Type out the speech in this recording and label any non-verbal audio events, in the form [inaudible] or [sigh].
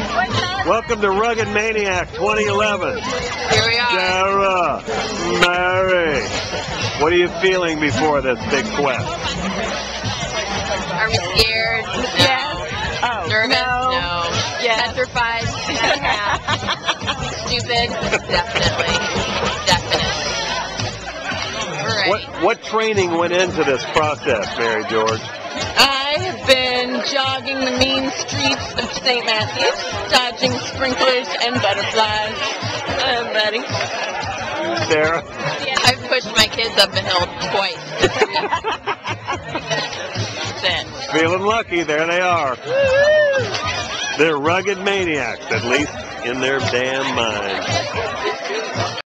Welcome to Rugged Maniac 2011. Here we are. Sarah, Mary, what are you feeling before this big quest? Are we scared? No. Yes. Oh, Nervous? no. No. Yes. Petrified? [laughs] Stupid? Definitely. Definitely. We're. What what training went into this process, Mary George? I have been jogging the mean streets of St. Matthews, dodging sprinklers and butterflies. I'm ready. Sarah? I've pushed my kids up a hill twice this week. That's it. Feeling lucky, there they are. They're rugged maniacs, at least in their damn minds.